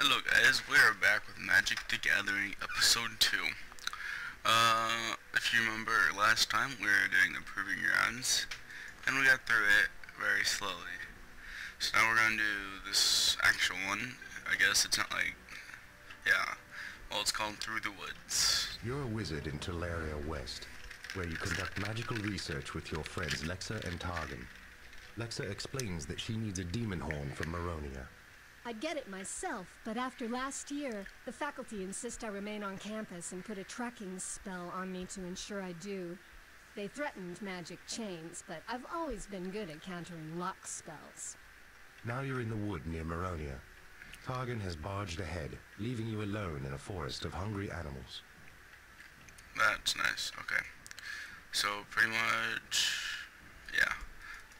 Hello guys, we are back with Magic the Gathering Episode 2. Uh, if you remember last time, we were doing the Proving Grounds, and we got through it very slowly. So now we're going to do this actual one. I guess it's not like, yeah, well it's called Through the Woods. You're a wizard in Tolaria West, where you conduct magical research with your friends Lexa and Targan. Lexa explains that she needs a demon horn from Maronia. I'd get it myself, but after last year, the faculty insist I remain on campus and put a tracking spell on me to ensure I do. They threatened magic chains, but I've always been good at countering lock spells. Now you're in the wood near Moronia. Targan has barged ahead, leaving you alone in a forest of hungry animals. That's nice, okay. So pretty much, yeah,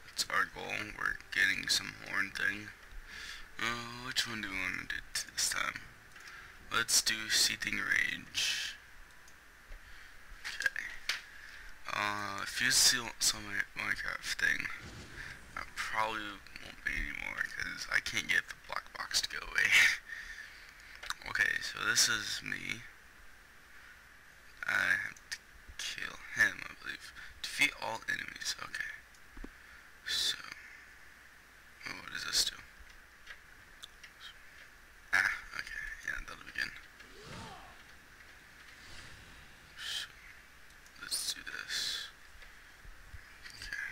that's our goal. We're getting some horn thing. Uh, which one do we want to do this time? Let's do Seething Rage. Okay. Uh, if you see some my Minecraft thing, I probably won't be anymore because I can't get the black box to go away. okay, so this is me. I have to kill him, I believe. Defeat all enemies. Okay. So, oh, what does this do? Ah, okay. Yeah, that'll begin. So, let's do this. Okay.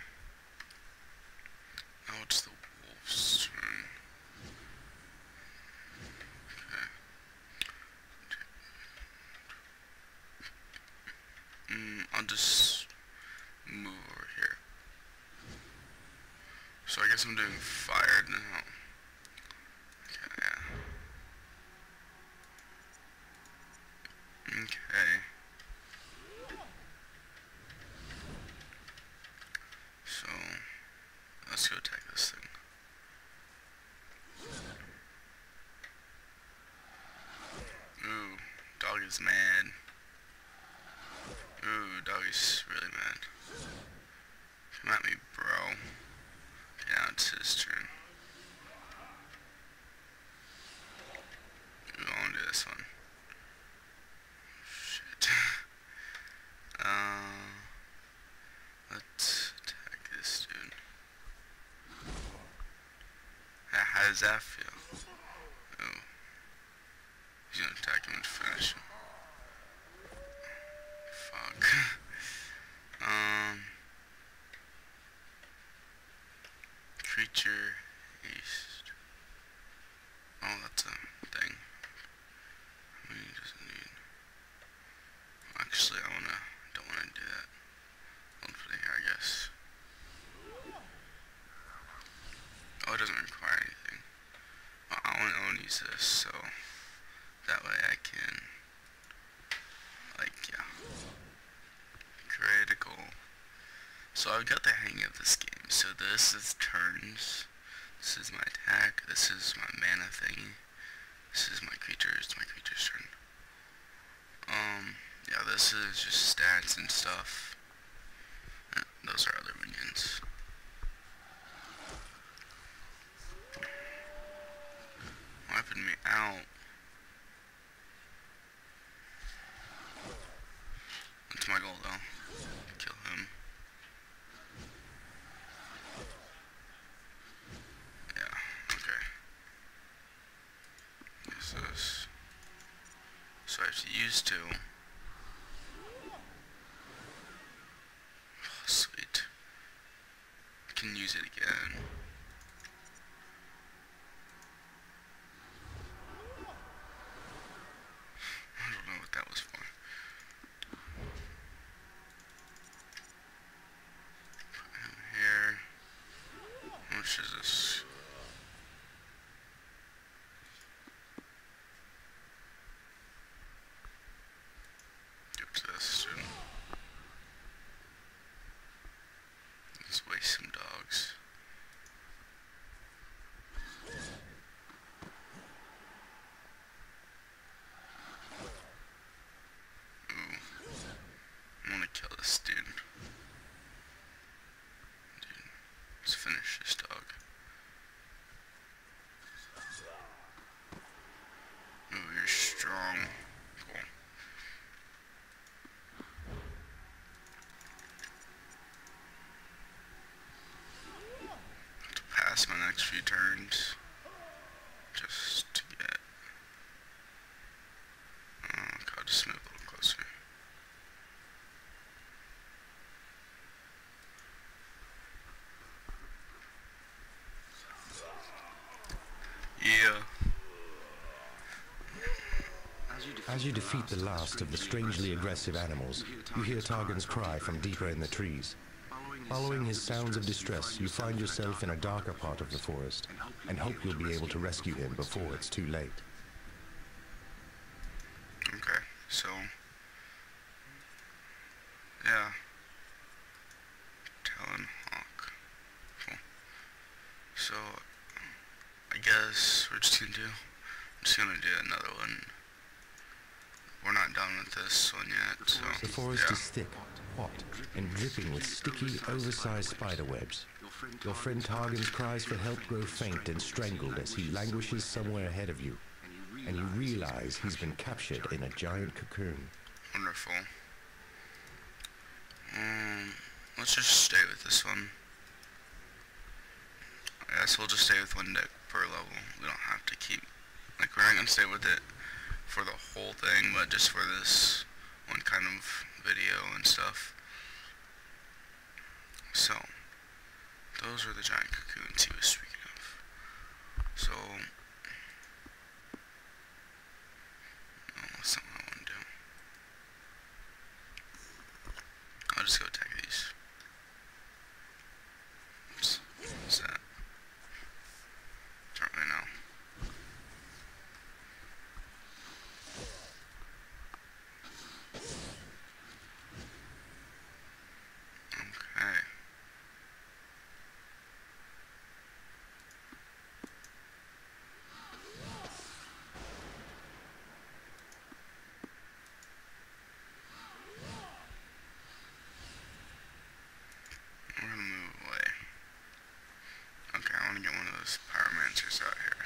Now it's the wolf's turn. Okay. Mm, I'll just move over here. So I guess I'm doing fire now. Okay. Okay. So, let's go attack this thing. Ooh, dog is mad. Ooh, dog is really mad. Come at me, bro. Okay, now it's his turn. We're going to this one. Shit. Uh, let's attack this dude. How does that? Oh. He's gonna attack him and finish him. Fuck. um. Creature East. Oh, that's a thing. How many does it need? Actually, I wanna, don't wanna do that. I'll put it here, I guess. Oh, it doesn't require anything. Well, I only, I only use this, so that way I can, like, yeah. Critical. So I've got the hang of this game. So this is turns. This is my attack. This is my mana thingy. This is my creature. It's my creature's turn. Um, yeah, this is just stats and stuff. Uh, Those are other minions. Wiping me out. That's my goal though. Kill him. Yeah, okay. This is have to. Oh, sweet. I can use it again. I don't know what that was for. Put him here. How much is this? Give to this student. Let's waste some dogs. Few turns just to get. Oh god, just move a little closer. Yeah. As you defeat the last of the strangely aggressive animals, you hear Targan's cry from deeper in the trees. Following his sounds of distress, you find yourself in a darker part of the forest and hope you'll be able to rescue him before it's too late. Okay, so yeah, Talon Hawk. So I guess we're just gonna do. I'm just gonna do another one. We're not done with this one yet, so The forest yeah. is thick, hot, and dripping with sticky, oversized spider webs. Your friend Targan's cries for help grow faint and strangled as he languishes somewhere ahead of you, and you realize he's been captured in a giant cocoon. Wonderful. Um, let's just stay with this one. I guess we'll just stay with one deck per level. We don't have to keep, like, we're not gonna stay with it for the whole thing, but just for this one kind of video and stuff. So, those were the giant cocoons he was speaking of. So, no, that's not what I want to do. I'll just go attack these. What's, what's that? Don't really know. Okay. We're gonna move away. Okay, I wanna get one of those pyromancers out here.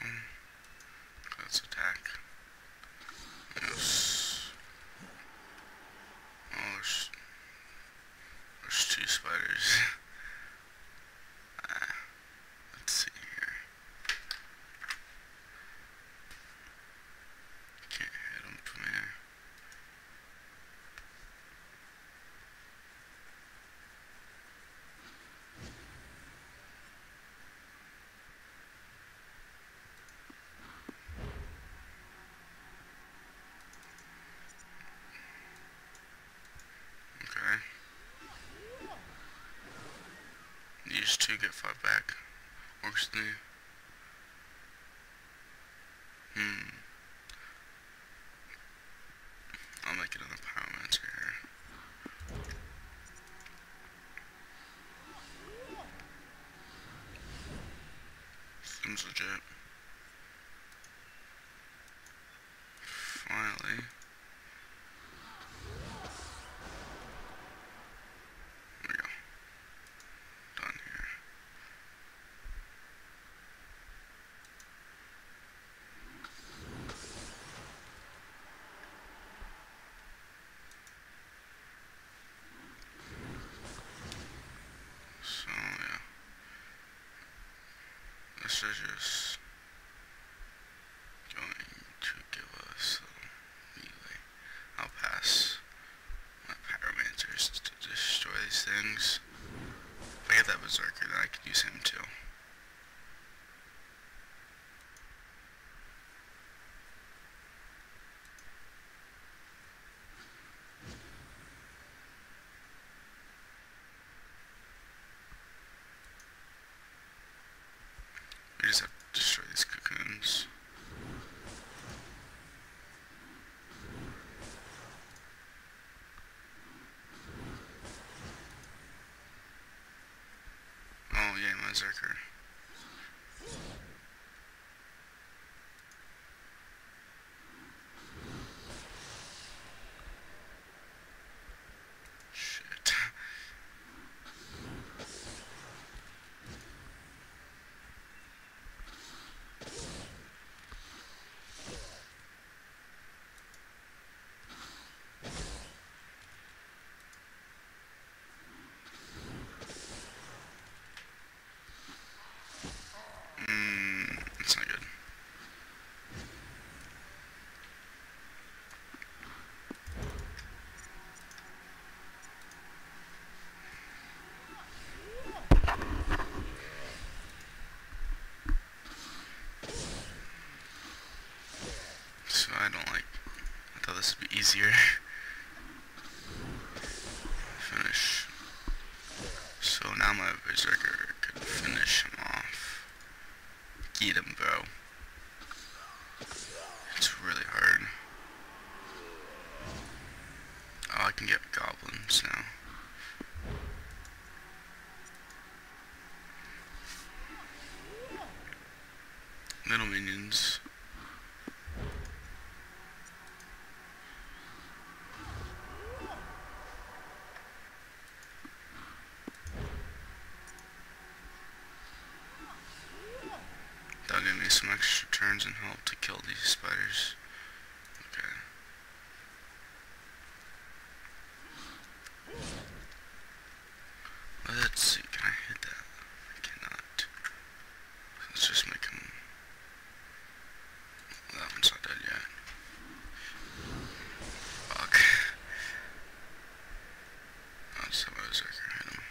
Hmm. Let's attack. Yes. Oh, there's, there's two spiders. Ah, let's see here. Can't hit him from here. Okay. Two back. Works with. Hmm. I'll make another pyromancer here. Seems legit. Finally. This is just going to give us a little leeway. I'll pass my pyromancers to destroy these things. If I get that berserker, then I can use him too. We just have to destroy these cocoons. Oh yeah, my Zerker. Shit. Thought this would be easier. Finish. So now my Berserker could finish him off. Get him, bro. It's really hard. Oh, I can get goblins now. Little minions. That'll give me some extra turns and help to kill these spiders. Okay. Let's see, can I hit that? I cannot. Let's just make him... That one's not dead yet. Fuck. That's how I was hit him.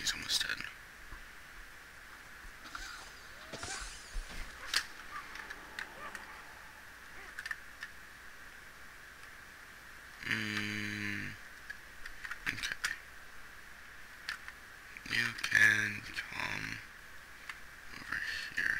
He's almost dead. Mm, okay. You can come over here.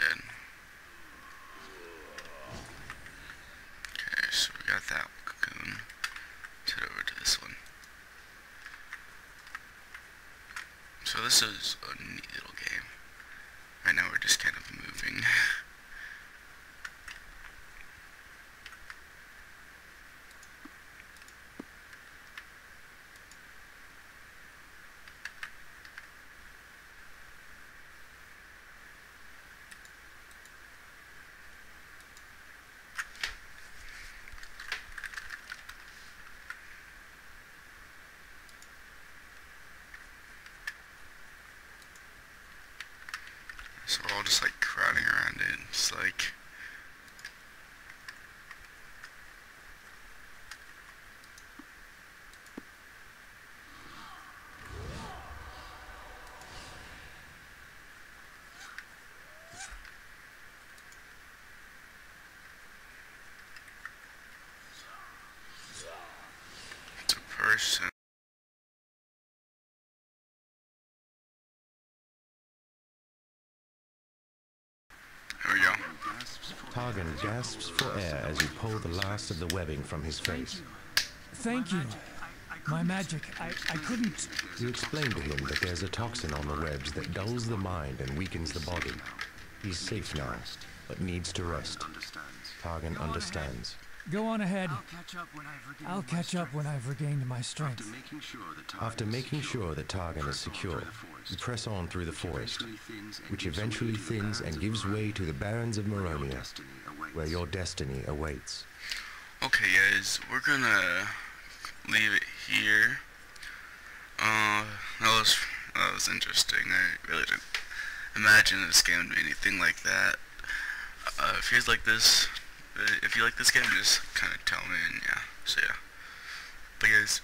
Dead. Okay, so we got that cocoon. Let's head over to this one. So this is uh, a neat little game. Right now we're just kind of moving. So we're all just like crowding around it. It's like it's a person. Here we go. Targan gasps for air as you pull the last of the webbing from his face. Thank you. My magic, I, I couldn't. You explain to him that there's a toxin on the webs that dulls the mind and weakens the body. He's safe now, but needs to rest. Targan understands. Go on ahead. catch up when I've regained I'll my catch up when I've regained my strength. strength. After making sure that After making sure that Targan is secure, you press on through the forest, which eventually thins and gives way to the barrens of Moronia, where your destiny awaits. Okay, guys, we're gonna leave it here. Uh, that was that was interesting. I really didn't imagine this game would be anything like that. Uh, if you guys like this, if you like this game, just kind of tell me, and yeah. So yeah. But guys,